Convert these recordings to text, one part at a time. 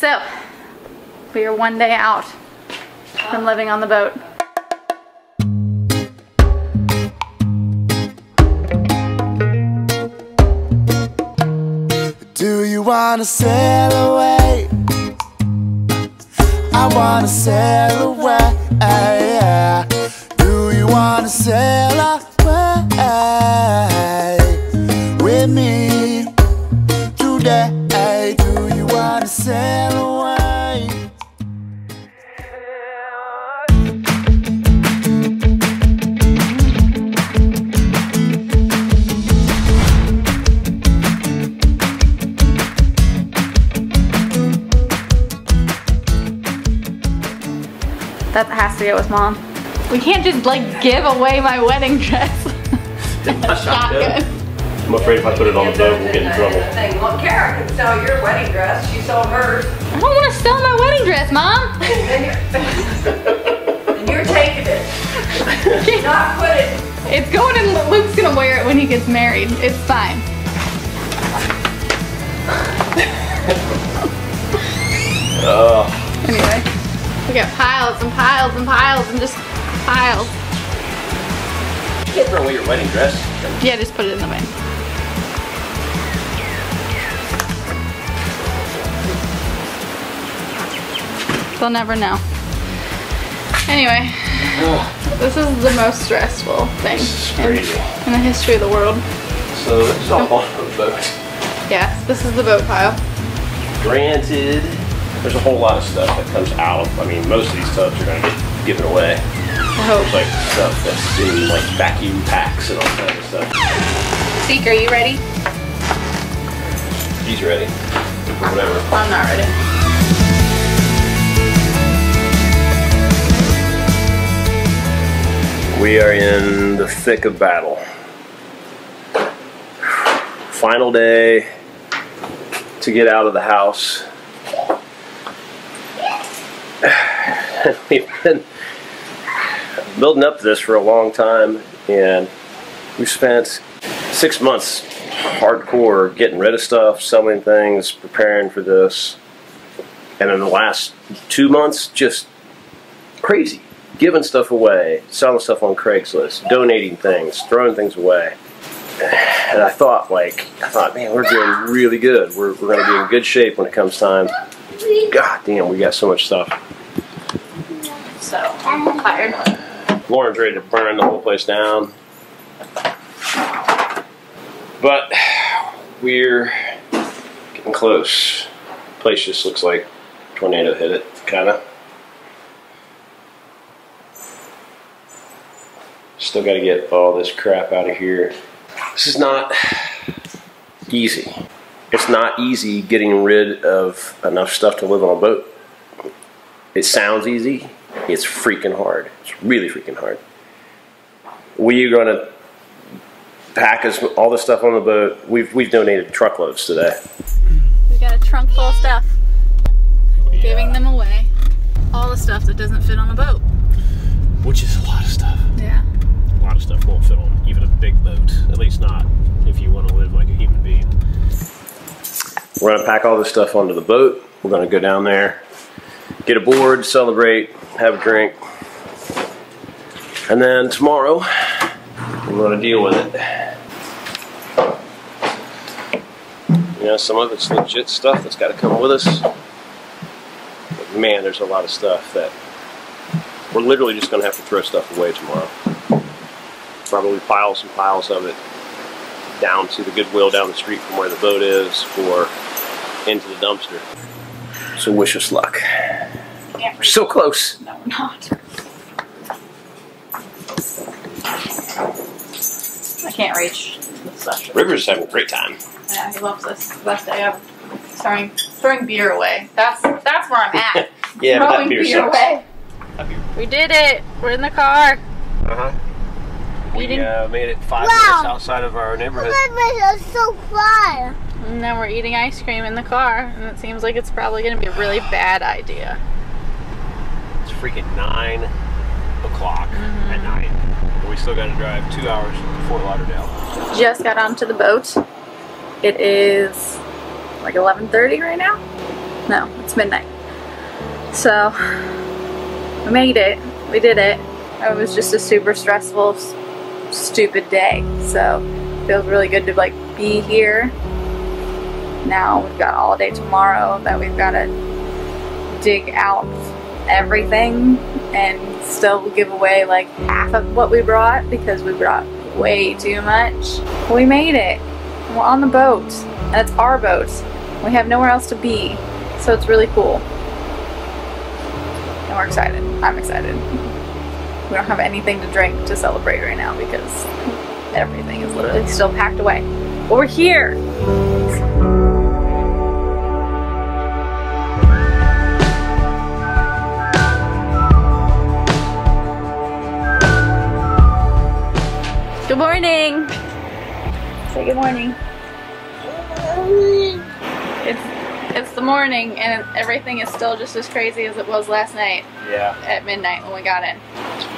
So, we are one day out from living on the boat. Do you wanna sail away? I wanna sail away. Do you wanna sail away That has to go with mom. We can't just like give away my wedding dress. Shotgun. I'm afraid if I put it on the boat, we'll get in trouble. Thing. Well, Kara can sell your wedding dress. She sold hers. I don't want to sell my wedding dress, mom. And you're, taking it. Not put it. It's going in. Luke's gonna wear it when he gets married. It's fine. Anyway, we got piles and piles and piles and just piles. You can't throw away your wedding dress. Yeah, just put it in the bin. They'll never know. Anyway, this is the most stressful thing in, in the history of the world. So this is all on the boat. Yes, this is the boat pile. Granted, there's a whole lot of stuff that comes out. I mean, most of these tubs are gonna get given away. I hope. There's like stuff that's in like vacuum packs and all kinds of stuff. Zeke, are you ready? He's ready. Or whatever. I'm not ready. We are in the thick of battle. Final day to get out of the house. We've been building up this for a long time, and we've spent six months hardcore getting rid of stuff, selling things, preparing for this. And in the last two months, just crazy. Giving stuff away, selling stuff on Craigslist, donating things, throwing things away. And I thought, like, I thought, man, we're doing really good. We're, we're going to be in good shape when it comes time. God damn, we got so much stuff. So, I'm tired. Loren's ready to burn the whole place down. But we're getting close. Place just looks like tornado hit it, kind of. Still got to get all this crap out of here. This is not easy. It's not easy getting rid of enough stuff to live on a boat. It sounds easy. It's freaking hard. It's really freaking hard. We are going to pack us all the stuff on the boat. We've we've donated truckloads today. We got a trunk full of stuff. Giving them away. All the stuff that doesn't fit on a boat. Which is a lot of stuff. Yeah. A lot of stuff won't fit on even a big boat. At least not if you want to live like a human being. We're gonna pack all this stuff onto the boat. We're gonna go down there, get aboard, celebrate, have a drink, and then tomorrow we're gonna deal with it. You know, some of it's legit stuff that's got to come with us. But man, there's a lot of stuff that we're literally just gonna have to throw stuff away tomorrow. Probably piles and piles of it down to the Goodwill down the street from where the boat is or into the dumpster. So wish us luck. We're so close. No, we're not. I can't reach the stuff. River's having a great time. Yeah, he loves this. It's the best day ever. Throwing, throwing beer away. That's that's where I'm at. Yeah, but that throwing beer beer sucks. away. We did it. We're in the car. Uh-huh. We Eating- uh, made it five Wow. minutes outside of our neighborhood. This is so fun. And now we're eating ice cream in the car, and it seems like it's probably going to be a really bad idea. It's freaking nine o'clock at mm-hmm. night. And we still got to drive two hours to Fort Lauderdale. Just got onto the boat. It is like 11:30 right now. No, it's midnight. So, we made it. We did it. It was just a super stressful, stupid day. So, it feels really good to like be here. Now we've got all day tomorrow that we've got to dig out everything and still give away like half of what we brought because we brought way too much. We made it. We're on the boat. And it's our boat. We have nowhere else to be. So it's really cool. And we're excited. I'm excited. We don't have anything to drink to celebrate right now because everything is literally still packed away. But we're here. Good morning. Say good morning. It's it's the morning and everything is still just as crazy as it was last night Yeah. at midnight when we got in.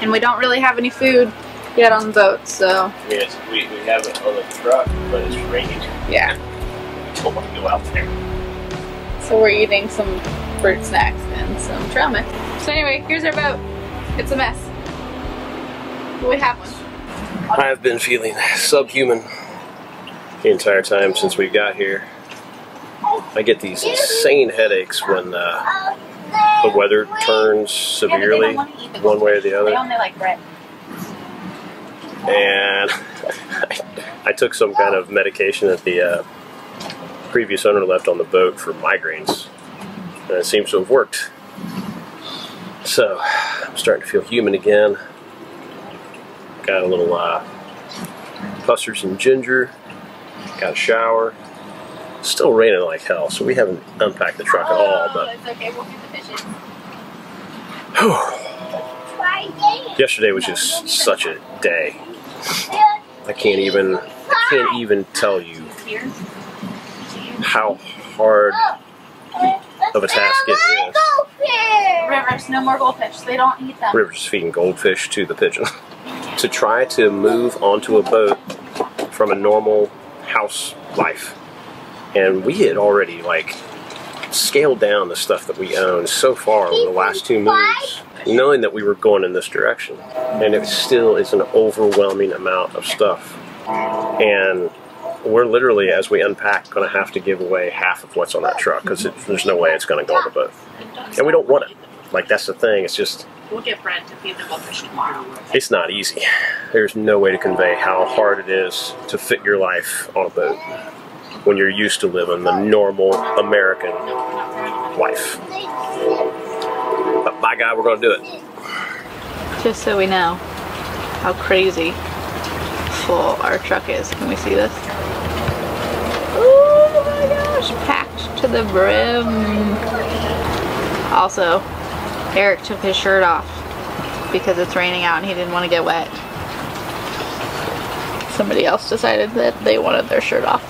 And we don't really have any food yet on the boat, so I mean, it's, we, we have it on the truck, but it's raining. yeah. We Don't want to go out there. So we're eating some fruit snacks and some trail mix. So anyway, here's our boat. It's a mess. We have one. I have been feeling subhuman the entire time since we got here. I get these insane headaches when uh, the weather turns severely one way or the other. And I took some kind of medication that the uh, previous owner left on the boat for migraines, and it seems to have worked. So I'm starting to feel human again. Got a little uh, custard and ginger. Got a shower. Still raining like hell, so we haven't unpacked the truck at all. But it's okay. We'll get the fishes. yesterday was just such a day. I can't even I can't even tell you how hard of a task it is. Rivers, no more goldfish. They don't eat them. River's feeding goldfish to the pigeon. to try to move onto a boat from a normal house life. And we had already like scaled down the stuff that we own so far over the last two moves, knowing that we were going in this direction. And it still is an overwhelming amount of stuff. And we're literally, as we unpack, going to have to give away half of what's on that truck because there's no way it's going to go on the boat. And we don't want it. Like, that's the thing. It's just, We'll get bread to feed the goldfish tomorrow. it's not easy. There's no way to convey how hard it is to fit your life on a boat when you're used to living the normal American life. But by God, we're going to do it. Just so we know how crazy full our truck is. Can we see this? Oh my gosh, packed to the brim. Also, Eric took his shirt off because it's raining out and he didn't want to get wet. Somebody else decided that they wanted their shirt off.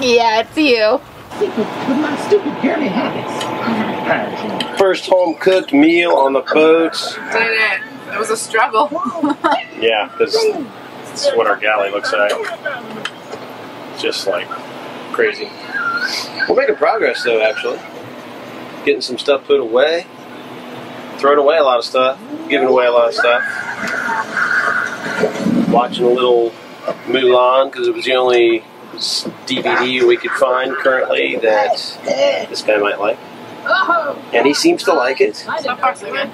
Yeah, it's you. With my stupid curly habits. First home cooked meal on the boat. Did it? It was a struggle. Yeah, because this is what our galley looks like. Just like crazy. We're making progress though, actually. Getting some stuff put away. Throwing away a lot of stuff. Giving away a lot of stuff. Watching a little Mulan because it was the only DVD we could find currently that this guy might like. And he seems to like it. So far, so good.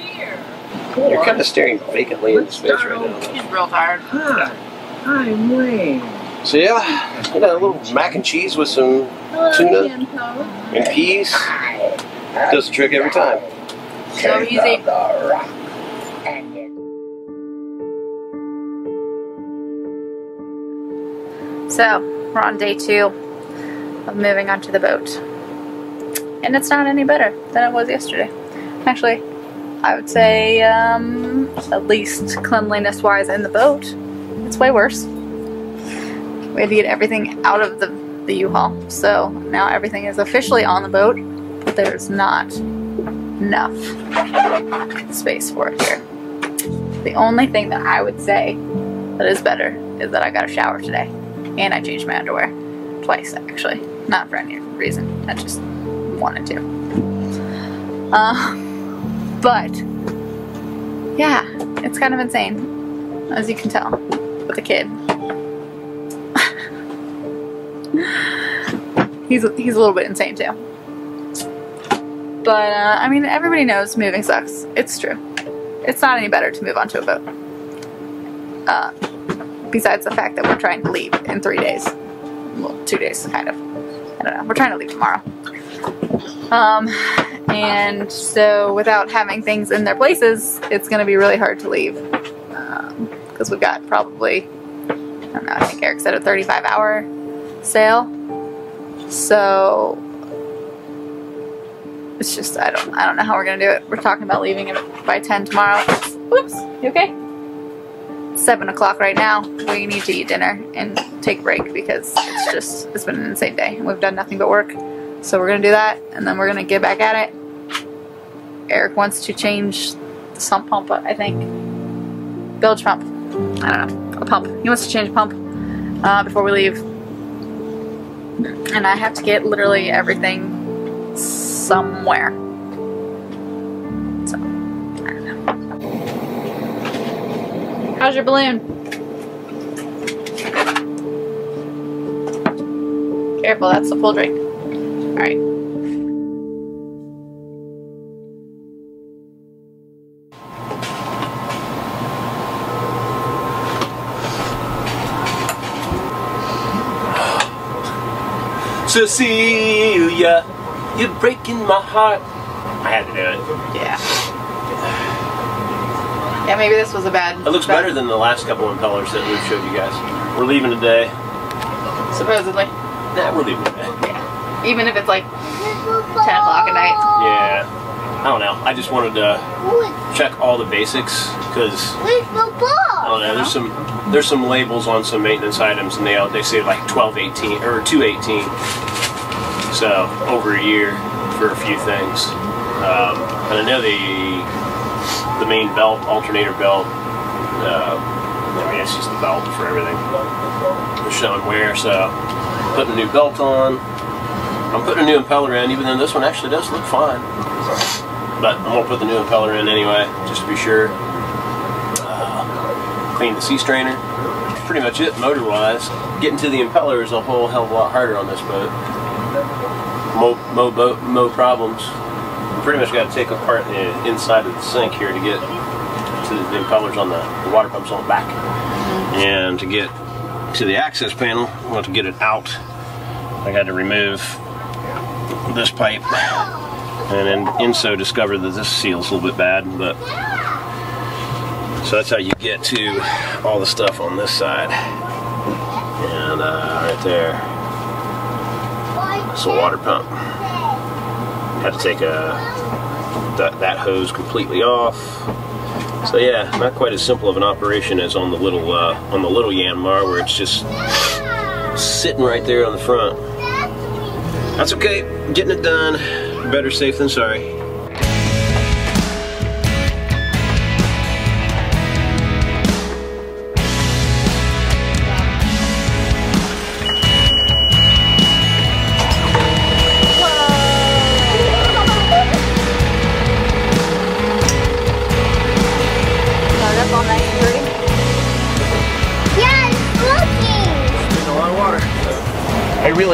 You're kind of staring vacantly into space right now. He's real tired. Hi, I'm Wayne. So yeah, I got a little mac and cheese with some tuna and peas. Does the trick every time. So easy. So, we're on day two of moving onto the boat. And it's not any better than it was yesterday. Actually, I would say, um, at least cleanliness wise in the boat, it's way worse. We had to get everything out of the, the U Haul. So now everything is officially on the boat, but there's not enough space for it here. The only thing that I would say that is better is that I got a shower today and I changed my underwear twice actually. Not for any reason. I just wanted to. Uh, but yeah, it's kind of insane, as you can tell, with a kid. he's he's a little bit insane too. But uh, I mean, everybody knows moving sucks. It's true. It's not any better to move onto a boat. Uh, besides the fact that we're trying to leave in three days. Well, two days, kind of. I don't know. We're trying to leave tomorrow. Um, and so without having things in their places, it's going to be really hard to leave. Because we've got probably, I don't know, I think Eric said a 35 hour sail. So it's just I don't I don't know how we're gonna do it. We're talking about leaving it by 10 tomorrow. Oops, you okay? Seven o'clock right now. We need to eat dinner and take a break because it's just it's been an insane day. And we've done nothing but work. So we're gonna do that and then we're gonna get back at it. Eric wants to change the sump pump, I think. Bilge pump. I don't know. A pump. He wants to change a pump uh, before we leave. And I have to get literally everything somewhere. So. How's your balloon? Careful, that's the full drink. Alright. Cecilia, you're breaking my heart. I had to do it. Yeah. Yeah, maybe this was a bad. It looks bad- better than the last couple impellers that we've showed you guys. We're leaving today. supposedly. Nah, we're leaving today. Yeah. Even if it's like 10 o'clock at night. Yeah. I don't know. I just wanted to check all the basics because Where's my I don't know. There's some there's some labels on some maintenance items, and they they say like 1218 or 218. So over a year for a few things. Um, and I know the the main belt, alternator belt. Uh, I mean, it's just the belt for everything. They're showing wear, so putting a new belt on. I'm putting a new impeller in, even though this one actually does look fine. But I'm gonna put the new impeller in anyway, just to be sure clean the sea strainer. Pretty much it motor wise. Getting to the impeller is a whole hell of a lot harder on this boat. Mo, boat, mo problems. Pretty much got to take apart the inside of the sink here to get to the impellers on the, the water pumps on the back. And to get to the access panel, want to get it out. I had to remove this pipe and then in so discovered that this seal's a little bit bad, but so that's how you get to all the stuff on this side. And uh, right there, it's a water pump. Had to take a, that, that hose completely off. So yeah, not quite as simple of an operation as on the little uh, on the little Yanmar where it's just sitting right there on the front. That's okay, getting it done. Better safe than sorry.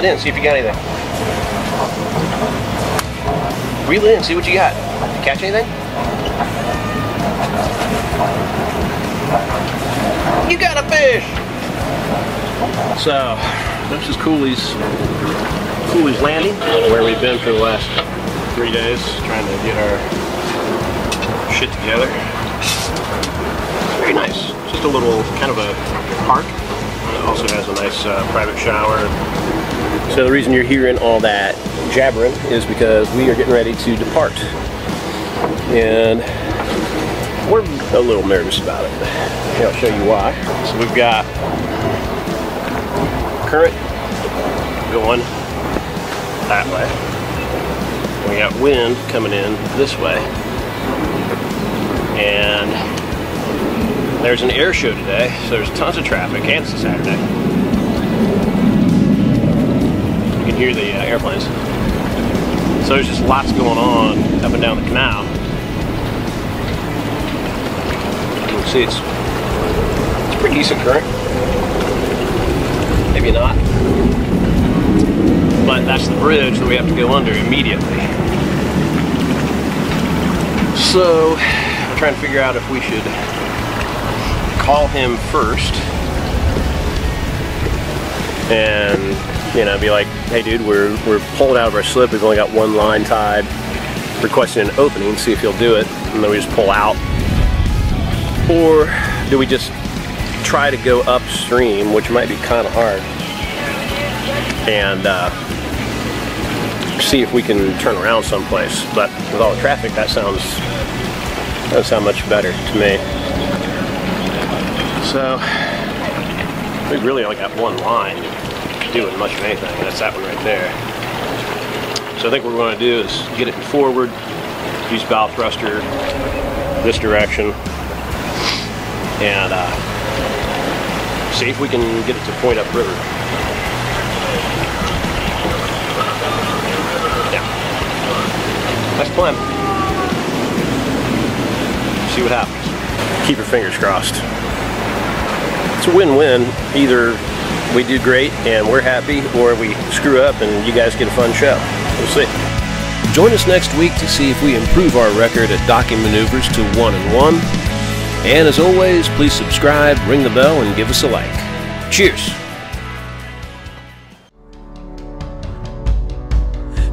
It in, see if you got anything. Reel it in, see what you got. You catch anything? You got a fish! So, this is Cooley's Cooley's Landing, where we've been for the last three days, trying to get our shit together. Very nice. Just a little kind of a park. It also has a nice uh, private shower. So the reason you're hearing all that jabbering is because we are getting ready to depart. And we're a little nervous about it. I'll show you why. So we've got current going that way. We got wind coming in this way. And there's an air show today, so there's tons of traffic, and it's a Saturday. Hear the uh, airplanes. So there's just lots going on up and down the canal. You can see it's, it's a pretty decent current. Maybe not. But that's the bridge that we have to go under immediately. So I'm trying to figure out if we should call him first and you know be like hey dude we're we're pulling out of our slip. We've only got one line tied. Requesting an opening see if he'll do it. And then we just pull out. Or do we just try to go upstream which might be kind of hard and uh, see if we can turn around someplace. But with all the traffic that sounds that sound much better to me. So we really only got one line doing much of anything. That's that one right there. So I think what we're going to do is get it forward, use bow thruster this direction, and uh, see if we can get it to point upriver. Yeah, the plan. See what happens. Keep your fingers crossed it's a win-win. Either we do great and we're happy, or we screw up and you guys get a fun show. We'll see. Join us next week to see if we improve our record at docking maneuvers to one and one. And as always, please subscribe, ring the bell, and give us a like. Cheers.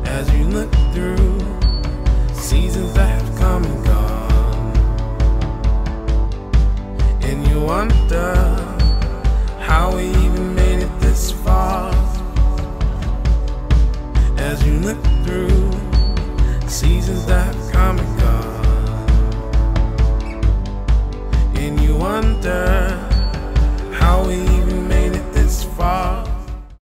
As you look through seasons that have come and gone, and you wonder how we look through seasons that come and go, and you wonder how we even made it this far.